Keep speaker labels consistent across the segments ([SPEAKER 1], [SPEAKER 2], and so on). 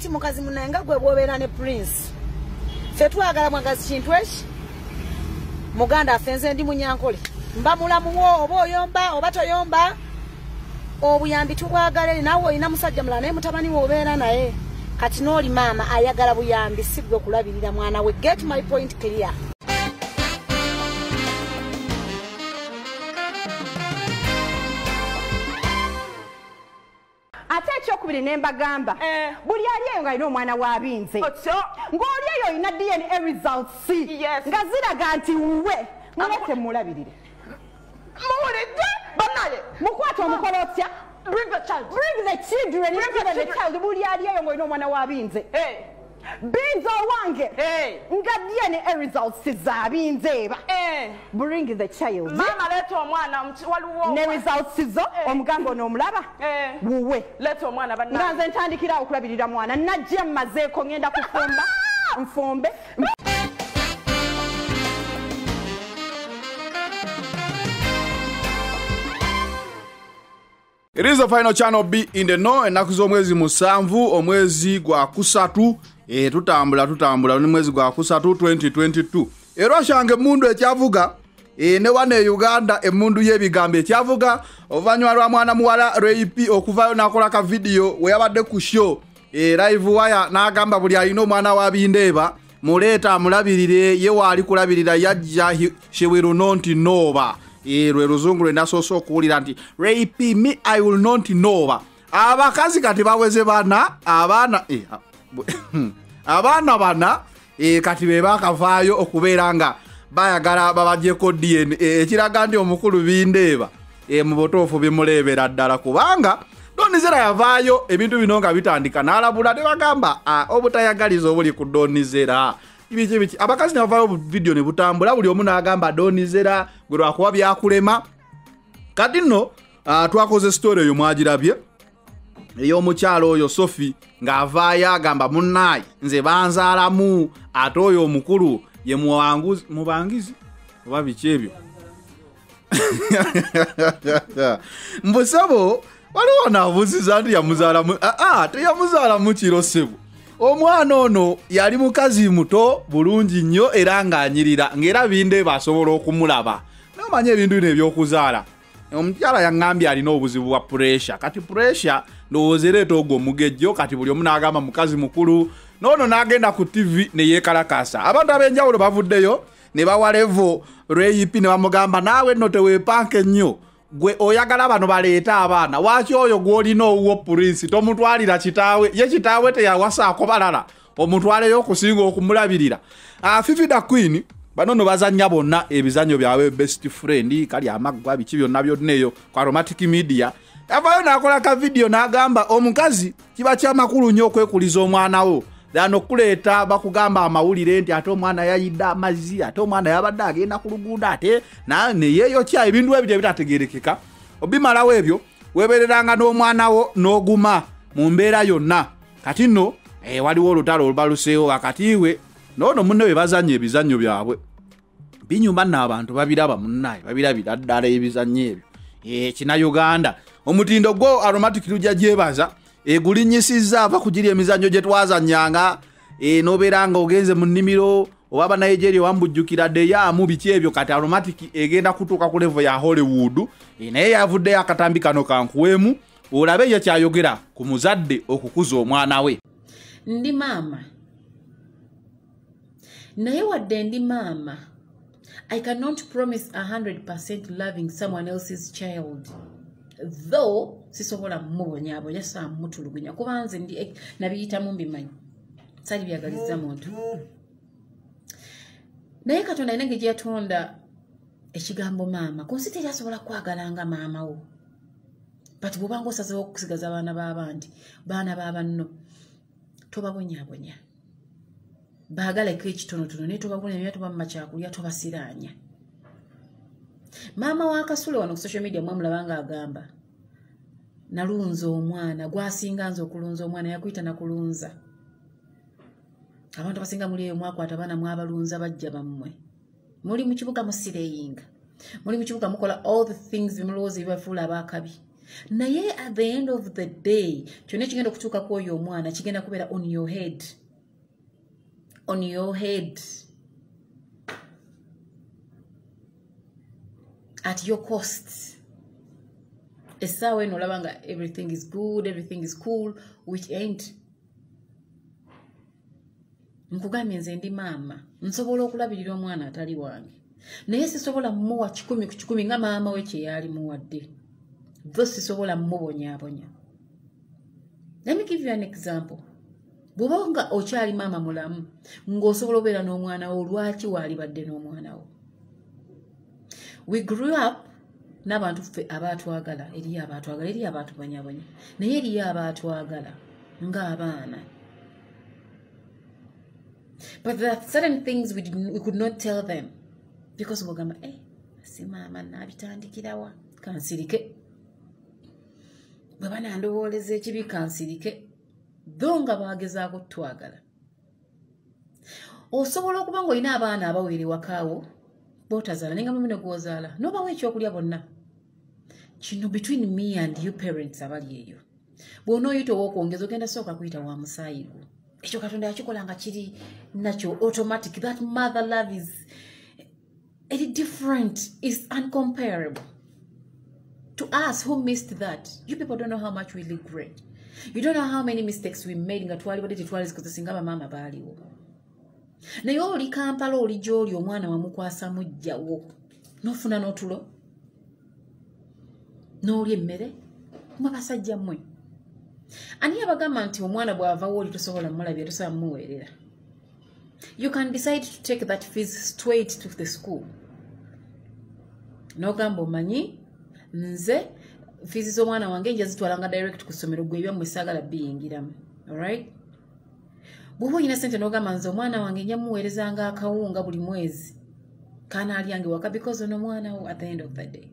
[SPEAKER 1] kaakati mukazi munaye nga gwe bwobeera ne prince. Ffe twagala mwagazi kintu eki? Muganda affe nze ndi munyankole. Mba mulamuwo oba oyomba oba toyomba? Obuyambi tubwagala eri naawe olina musajja mulala naye mutabani we obeera naye. Kati n'oli maama ayagala buyambi si gwe kulabirira mwana we. Get my point clear
[SPEAKER 2] ekyokubiri ne mbagamba.
[SPEAKER 3] Eh.
[SPEAKER 2] buli ali eyo ng'alina omwana w'abinze.
[SPEAKER 3] Otyo?
[SPEAKER 2] Ng'oli eyo olina dna results.
[SPEAKER 3] Yes.
[SPEAKER 2] nga ziraga nti wuwe mulete mulabirire
[SPEAKER 3] muwulidde? Banaye
[SPEAKER 2] mukwate omukolo otya?
[SPEAKER 3] Bring the child.
[SPEAKER 2] Bring the children.
[SPEAKER 3] Bring the children.
[SPEAKER 2] child. Buli ali eyo ng'olina omwana w'abinze.
[SPEAKER 3] Hey
[SPEAKER 2] binze owange
[SPEAKER 3] hey.
[SPEAKER 2] Nga dna results z'abinze eba
[SPEAKER 3] eh.
[SPEAKER 2] Bring the child.
[SPEAKER 3] Maama leeta omwana muki- waliwo
[SPEAKER 2] ne results zo omugamba onoomulaba
[SPEAKER 3] Eh.
[SPEAKER 2] wuwe.
[SPEAKER 3] Leeta omwana
[SPEAKER 2] nga
[SPEAKER 3] banaye
[SPEAKER 2] nze ntandikirawo okulabirira mwana. Najja mmazeeko ngenda kufumba. Nfumbe
[SPEAKER 4] It is the final channel B in the know ennaku z'omwezi musanvu omwezi gwa kusatu. e, tutambula tutambula ni mwezi gwa kusatu 2022 era oshange emundu ekyavuga e, ne wano e uganda emundu y'ebigambo ekyavuga oluvannyuma lwa mwana muwala rap okuvayo n'akola ka vidiyo we yabadde ku show. E, live waya n'agamba buli alina omwana wa bindeeba muleeta amulabirire ye waali kulabirira yajja he- she will not know Eh, lwe luzungu lwe nasoose okuwulira nti rape me i will not know abakazi kati baweze bana abaana eh, abaana bana eh, kati be bakavaayo okubeera nga bayagala babajeko dna ekiraga nti omukulu bindeeba eh, mu butuufu bimuleebera ddala kubanga donizera yavaayo ebintu bino nga bitandika n'alabula ne bagamba "Ah, obutayagaliza obuli ku donizera biki biki abakazi ne bavaayo vidiyo ne butambula buli omu n'agamba donizera gwe lwakuba byakulema. Kati nno twakoze story eyo mwagirabye ey'omukyalo oyo sofi ng'avaayo agamba munnaayi nze banzaalamu. Ate oyo omukulu ye mubangizi? Oba biki ebyo? Mbusabo waliwo naabuuziza nti yamuzaalamu aa teyamuzaalamu kiro ssebo omwana ono yali mukazi muto bulungi nnyo era ng'anyirira ng'era bindeeba asobola okumulaba. Nomanya ebintu bino ebyokuzaala. Omukyala yaŋŋambye alina obuzibu bwa puresha kati puresha ndowooza ereeta ogwo omugejjo kati buli omu n'agamba mukazi mukulu noono n'agenda ku tv ne yeekalakasa abantu ab'enjawulo bavuddeyo ne bawalevo lweyipi ne bamugamba naawe nno teweepanka ennyo. Gwe oyagala bano baleete abaana. Waaki oyo gw'olina owuwo purinsi tomutwalira kitaawe. Ye kitaawe teyawasaako balala. Omutwaleyo okusinga okumulabirira. Ah, fifida queen bano no bazanya bonna ebizanyo byabwe best friend kali amaggwa biki byonna byonna eyo ku aromatic media yavayo n'akola ka vidiyo n'agamba omukazi kiba kyamakulu nnyo okwekuliza omwana wo. Dano okuleeta bakugamba amawulire nti ate omwana yayidde amazzi ate omwana yabadde agenda ku luguudo ate neyeeyokya ebintu ebyo ebitategerekeka obimalawo ebyo weebereranga n'omwana wo n'oguma mu mbeera yonna. Kati nno eh, waliwo olutalo olubaluseewo wakati we noono munne we bazanya ebizannyo byabwe. Binyuma nno abantu babiraba munnaye babirabira ddala ebizannyo ebyo. Eh, kina uganda omutindo gwo aromatic lujja gyebaza egulinyisizza ava kugiri emizannyo gye twazannyanga. Eh, n'obeera nga ogenze mu nnimiro oba banigeria wambujjukira deyamu biki ebyo kati aromatic egenda kutuuka ku levo ya hollywood. Eh, naye yavuddeyo akatambi kano kankuweemu olabe ye kyayogera ku muzadde okukuza omwana we.
[SPEAKER 5] Ndi maama. Naye wadde ndi maama i cannot promise 100 loving someone else's child though sisobola mumubonyabonya saa mutulugunya kuba nze ndi nabiyitamu mbimanyi sali byagaliza muntu. Naye katonda alina engeri gyeyatonda ekigambo maama. Ku nsi teryasobola kwagalanga maama wo. But bwobanga osazeho okusigaza abaana b'abandi baana b'abanno tobabonyabonya. Baagaleko ekitonotono naye tobabonya naye tobamma kyakulya tobasiraanya maama wa kasule wano ku social media mwamulaba nga agamba nalunza omwana gwasinga nze okulunza omwana yakuyita nakulunza. Abantu abasinga muli eyo mwakwata abaana mwabalunza bajja bammwe. Muli mu kibuga musireyinga muli mu kibuga mukola all the things bimulowooza ebibafuula abakabi naye at the end of the day kyonna ekigenda okutuukako oyo omwana kigenda kubeera on your head. On your head at your cost essaawa eno olaba nga everything is good everything is cool which ain't. Nkugambye nze ndi maama nsobola okulabirira omwana atali wange. Naye sisobola mumuwa kikumi ku kikumi nga maama we kyeyali muwadde. Tho sisobola mumubonyaabonya let me give you an example. Bw'oba nga okyali maama mulamu ng'osobola obeera n'omwana wo lwaki waalibadde n'omwana wo we grew up n'abantu ffe abaatwagala. Eriyo abaatwagala eriyo abaatubonyabonya naye eriyo abaatwagala ng'abaana. But there are certain things we, we could not tell them. Because bwogamba eh, si maama naabitandikirawa kansirike. Bwe banandowooleza ekibi kansirike. Dho nga bagezaako twagala osobola okuba ngaolina abaana abaweere wakaawo bootazaala naye nga mumino gwozaala nobawa ekyokulya bonna. Kino between me and you parents abali eyo. Bw'onooyita ow'okwongeza ogenda sooka kuyita wa musaayi gwo. Ekyo katonda yakikola nga kiri nakyo automatic that mother love is eri different is uncomparable. To us who missed that you people don't know how much we regret. You don't know how many mistakes we made nga twalibadde tetwalizikoze singa bamaama baaliwo naye oli kampala oli gy'oli omwana wamukwasa mujjawo n'ofuna n'otulo? N'olya emmere? Mwe basajja mmwe. Ani abagamba nti omwana bw'avawo oli tosobola mumulabya tosobola mumuweerera you can decide to take that fees straight to the school. N'ogamba omanyi nze fiizi z'omwana wange nja zitwalanga direct ku ssomero gwe ebyammwe saagala biyingiramu. Alright bw'oba olina sente n'ogamba nze omwana wange nja muweerezanga akawunga buli mwezi kanaalyange waka because ono omwana wo at the end of the day.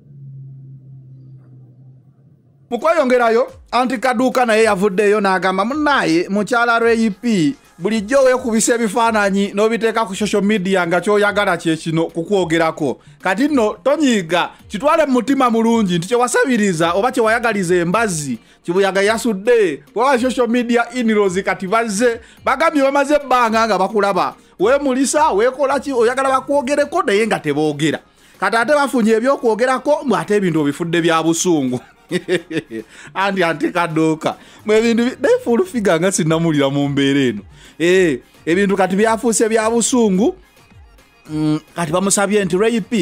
[SPEAKER 4] Mukweyongerayo anti kaduuka naye yavuddeeyo n'agamba munaaye mukyala rep bulijjo weekubisa ebifaananyi n'obiteeka ku social media nga kyoyagala kyekino kukwogerako. Kati nno tonyiiga kitwale mu mutima mulungi nti kyewasabiriza oba kyewayagaliza embazzi kibuyaga yasudde kuba social media inros kati bazze bagambye bamaze ebbanga nga bakulaba. Weemulisa weekola ki oyagala bakwogereko naye nga teboogera. Kati ate bafunye ebyokwogerako mbw ate ebintu obifudde bya busungu anti kaduuka mwe ebintu nayefulufiga nga sinamulira mu mbeera eno. Ee ebintu kati byafuuse bya busungu mm, kati bamusabye nti rap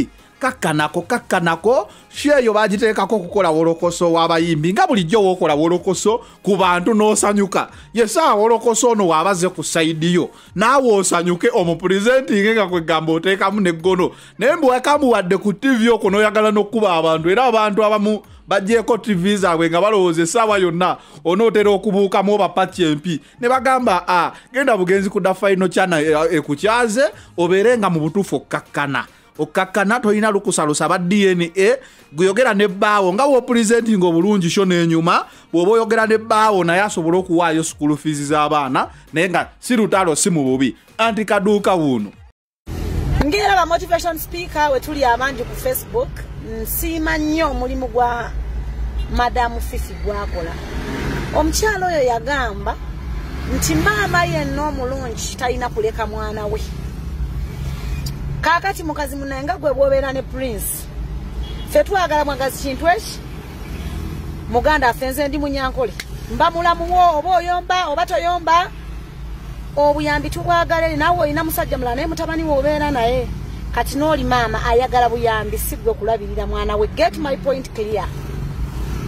[SPEAKER 4] kakkanako kakkanako sheeyo bagiteekako okukola wolokoso w'abayimbi nga bulijjo wookola wolokoso ku bantu n'osanyuka. Yesaawa wolokoso ono waabaze ku sayidi yo. Naawe osanyuke omupurezentinge nga kwegamba oteekamu neggono naye mbwekamuwadde ku tv okwo n'oyagala n'okkuba abantu era abantu abamu bagyeko tv zaabwe nga balowooza essaawa yonna onootera okubuukamu oba paki empi. Ne bagamba a genda bugenzi ku dafaino kyana ekukyaze obeere nga mu butuufu okkakkana okkakkana tolina lukusa lusaba dna gweyogera nebbaawo nga wopurezentinga obulungi sho n'enyuma bw'oba oyogera nebbaawo naye asobole okuwaayo sukulu fiizi z'abaana naye nga si lutalo si mu bubi. Anti kaduuka wuuno.
[SPEAKER 1] Ngera ba motivation speaker we tuli abangi ku facebook. Nsiima nnyo omulimu gwa madamu fifi gwakola. Omukyalo oyo yagamba nti maama yenna omulungi talina kuleka mwana we kaakati mukazi munaye nga gwe bwobeera ne prince. Ffe twagala mwagazi kintu eki? Muganda affe nze ndi munyankole. Mba mulamu wo oba oyomba oba toyomba? Obuyambi tubwagala eri naawe olina musajja mulala naye mutabani we obeera naye. Kati n'oli maama ayagala buyambi si gwe kulabirira mwana we get my point clear.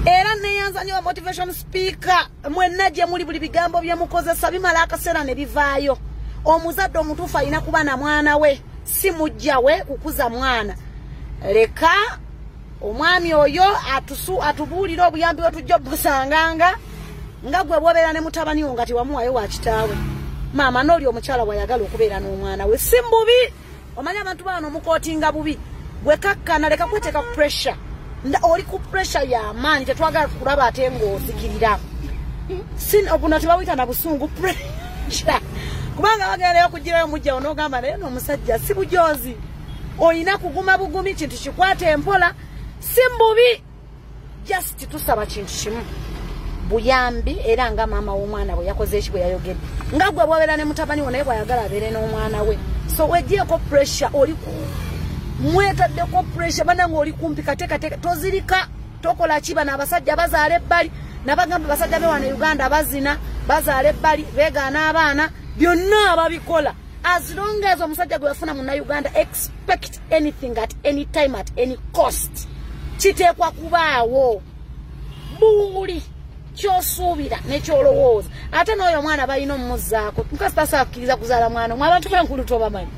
[SPEAKER 1] Era neyanza nyo motivation speaker mwenna gye muli buli bigambo byemukozesa bimala akaseera ne bivaayo. Omuzadde omutuufu alina kuba na mwana we si mujja we kukuza mwana. Leka omwami oyo atusu atubuulire obuyambi bwe tujja busanganga nga gwe bwobeera ne mutabani wo nga tewamuwayo wa kitaawe. Maama nooli omukyala bwayagala okubeera n'omwana we. Si mubi omanyi abantu bano omukootinga bubi? Gwe kakkana leka kweteeka ku pressure. Oli ku pressure y'amaanyi tetwagala kulaba ate ng'ozikirira. Obuno tebawita na busungu pressure kubanga bagendayo okugirayo mujjawo n'ogamba naye n'omusajja si bujozi olina kuguma bugumi kintu kikwata empola si mbubi. Just tusaba kintu kimu. Buyambi era nga maama w'omwana bwe yakoze eki bwe yayogedde? Nga gwe bwobeera ne mutabani wo naye bwayagala abeere n'omwana we. So wegyeko pressure oli mwetaddeko pressure bananga oli kumpi katekateka tozirika tokola ki? Bano abasajja bazaala ebbali nabagamba basajja be wano uganda bazina bazaala ebbali beegaana abaana byonna ababikola. As long as omusajja gwe yafuna munnauganda expect anything at any time at any cost. Kiteekwa kubaawo. Buuli kyosuubira nekyolowooza. Ate n'oyo omwana balina omumuzzaako mukasi tasobola kukkiriza kuzaala mwana omu. Abantu benkulu tobamanyi.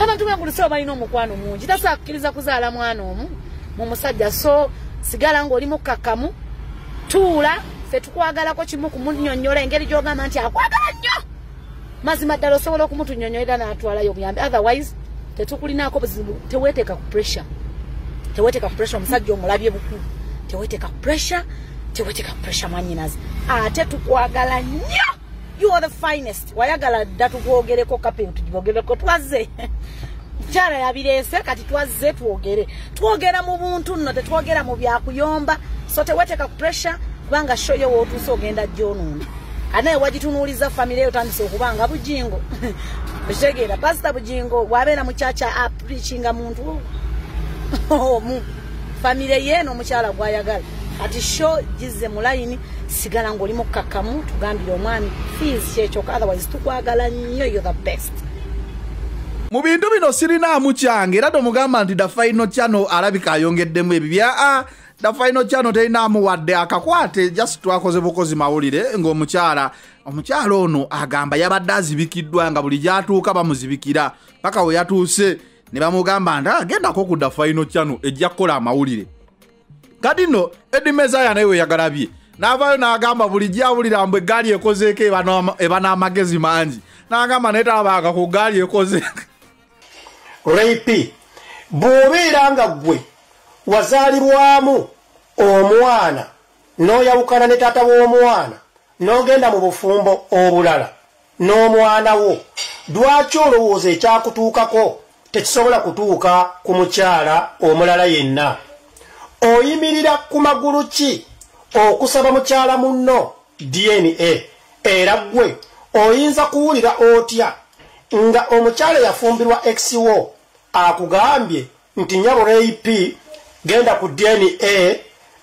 [SPEAKER 1] Abantu benkulu so balina omukwano mungi. Tasobola kukkiriza kuzaala mwana omu mu musajja. So sigala ngaoli mukkakkamu tuula fe tukwagalako kimu kumunyonyola engeri gyogamba nti akwagala nnyo mazima ddala osobola okumutunyonyolera n'atwalayo obuyambi. Otherwise tetukulinaako buzibu teweeteeka ku pressure. Teweeteeka ku pressure omusajja omulabye bukulu teweeteeka ku pressure teweeteeka ku pressure mwanyinazi ate tukwagala nnyo. You are the finest. Wayagala dda tukwogereko kapin tugyogereko twazze. Mukyala yabireese kati twazze twogere. Twogera mu buntu nno tetwogera mu byakuyomba so teweeteeka ku pressure kubanga shoyo wootuuse ogenda gyonuuna anaye wagitunuuliza famire eyo tandise okubanga bujingo. Ekitegeera pasita bujingo bwabeera mukyaca aprikinga muntu omu. Famire yeeno omukyala gwayagala. Kati sho gize mu layini sigala ngaoli mukkakkamu tugambire omwami fees kyekyoka otherwise tukwagala nnyo yo the best.
[SPEAKER 4] Mu bintu bino sirinaamu kyange era tomugamba nti dafaino kyano alabika ayongeddemu ebibya a dafaino kyano terinaamu wadde akakwate just twakoze bukozi mawulire ng'omukyala omukyala ono agamba yabadde azibikiddwa nga buli gyatuuka bamuzibikira. Paka we yatuuse ne bamugamba nti agendako ku dafaino kyano ejja kukola amawulire. Kati nno edimezaya naye weyagalabye n'avaayo n'agamba buli gyawulira mbu eggaali ekozeeko eba n'amagezi mangi. N'agamba naye talabaga ku ggaali ekozeeko
[SPEAKER 6] rape bw'obeera nga ggwe wazaalirwamu omwana n'oyawukana ne taata w'omwana n'ogenda mu bufumbo obulala n'omwana wo. Lwaki olowooza ekyakutuukako? Tekisobola kutuuka ku mukyala omulala yenna. Oyimirira ku magulu ki okusaba mukyala munno? Dna era ggwe oyinza kuwulira otya nga omukyala yafumbirwa exiwo akugambye nti nyabo rape genda ku dna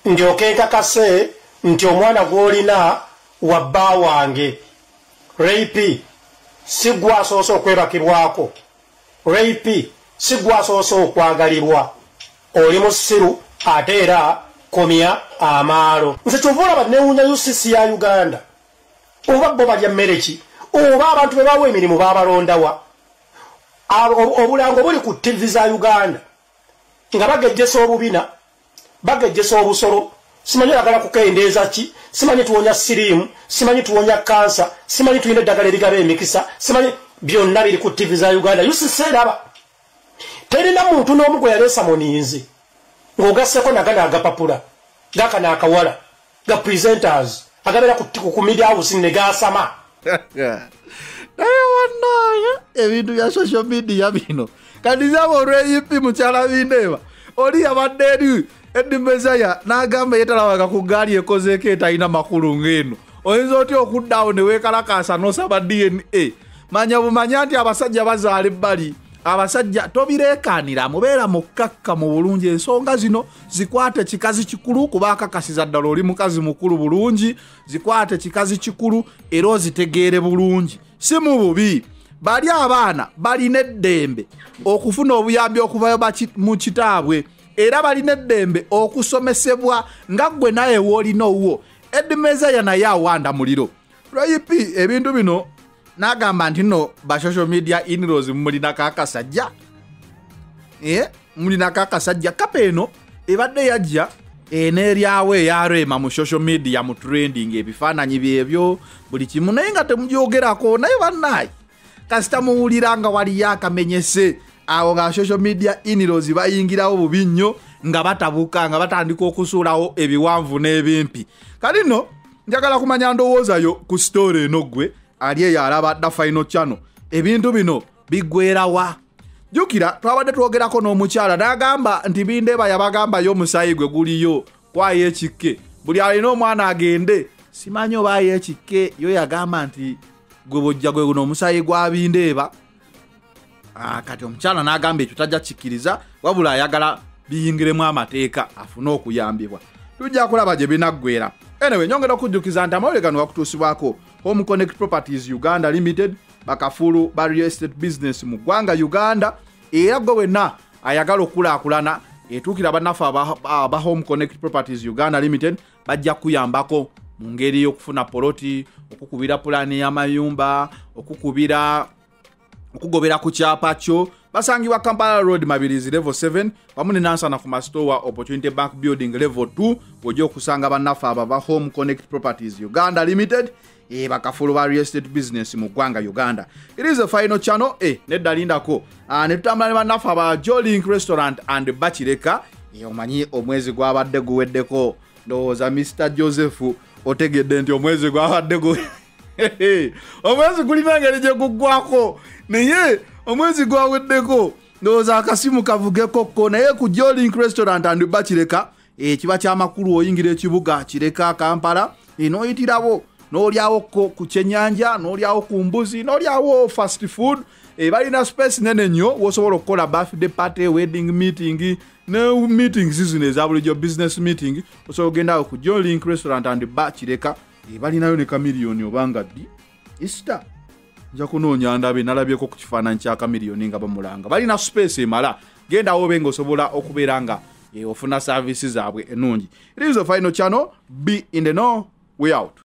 [SPEAKER 6] ndyoke nkakase nti omwana gw'olina wa bba wange. Rape si gwe asoose okwebakirwako rape si gwe asoose okwagalirwa. Oli musiru ate era komya amaalo. Nze kyova olaba newunya ucc ya uganda. Oba bo balya mmere ki? Oba abantu be bawa emirimu babalondawa obulango buli ku tivi za uganda nga bagejjesa obubina bagejjesa obusolo simanyi oyagala kukendeeza ki? Simanyi tuwonya siriimu simanyi tuwonya kansa simanyi tulina eddagala erigaba emikisa simanyi byonna biri ku tivi za uganda. Ucc eraba terina muntu n'omu gwe yaleesa muninzi ng'ogasseko nagana agapapula gakana akawala ga presenters agabeera ku media house ne gasama
[SPEAKER 4] naye wanaye ebintu bya social media bino kadizaba olweyipi mukyala bindeeba oli yabadde eri edimezaya n'agamba yetalabaga ku gaali ekozeeko etalina makulu ng'eno. Oyinza otya okuddaawo ne weekalakaasa n'osaba dna manya bumanya nti abasajja bazaala ebbali. Abasajja tobireekanira mubeera mukkakka mu bulungi. Ensonga zino zikwate kikazi kikulu kuba akakasiza ddala oli mukazi mukulu bulungi. Zikwate kikazi kikulu era ozitegeere bulungi. Si mu bubi bali abaana balina eddembe okufuna obuyambi okuvayo mu kitaabwe. Era balina eddembe okusomesebwa nga ggwe naye woolina owwo edimezaya naye awanda muliro. Lwayipi ebintu bino nagamba nti no ba social media inros mulinako akasajja Eh, mulinako akasajja kapa eno ebadde yajja eneryawo eyarema mu social media mu trending ebifaananyi byebyo. Buli kimu naye nga temugyogerako naye bannaye kasita muwulira nga waliyo akamenyese awo nga social media inros bayingirawo bubi nnyo nga batabuka nga batandika okusuulawo ebiwanvu n'ebimpi. Kali nno njagala kumanya ndowoozayo ku sitoori eno gwe ali eyo alaba dda final channel. Ebintu bino biggwerawa jjukira twabadde twogerako n'omukyala n'agamba nti bindeeba yabagambayo omusaayi gwe guliyo kwayo ekikke. Buli alina omwana agende simanyi obaayo ekikke yo yagamba nti gwe bojja gwe guno omusayi gwabindeeba Ah, kati omukyala n'agamba ekyo tajja kikkiriza wabula ayagala biyingiremu amateeka afune okuyambibwa. Tujja kulaba gye binaggwera. Anyway nyongera okujjukiza nti amawulire gano gakutuusibwako home connect properties uganda limited bakafuulu ba real estate business mu ggwanga uganda. Era gwe wenna ayagala okulaakulana etuukira bannaffe aba home connect properties uganda limited bajja kuyambako mu ngeri y'okufuna poloti okukubira pulaani y'amayumba okukubira okugobera ku kyapa kyo. Basangibwa kampala road mabirizi level 7 wamu ne nansana ku masitowa opportunity bank building level 2 bwojja okusanga bannaffe aba ba home connect properties uganda limited e bakafulu ba real estate business mu ggwanga uganda. It is a final channel e nedda lindako. Ne tutambula ne bannaffe aba jolink restaurant and bakireka e, omanyi omwezi gwabadde guweddeko. Ndowooza mr joseph otegedde nti omwezi gwabadde omwezi gulina engeri gye guggwako. Naye omwezi gwaweddeko ndowooza akasimu kavugekokko naye ku jolink restaurant and bakireka ekiba kyamakulu oyingira ekibuga kireka kampala e, n'oyitirawo n'olyawo ku kyenyanja n'olyawo ku mbuzi n'olyawo fast food balina space nene nnyo wosobola okukola birthday party wedding meeting ne meetings zino eza bulijjo business meeting. Osobola ogendawo ku jolink restaurant and ba kireka. E, balinayo ne kamiliyoni obanga ddi. Easter nja kunoonya ndabe nalabyeko ku kifaananyi kya kamiliyoni nga bamulanga. Balina space emala gendawo obe ngaosobola okubeera nga eh, ofuna saavisi zaabwe ennungi. It is a final channel be in the know way out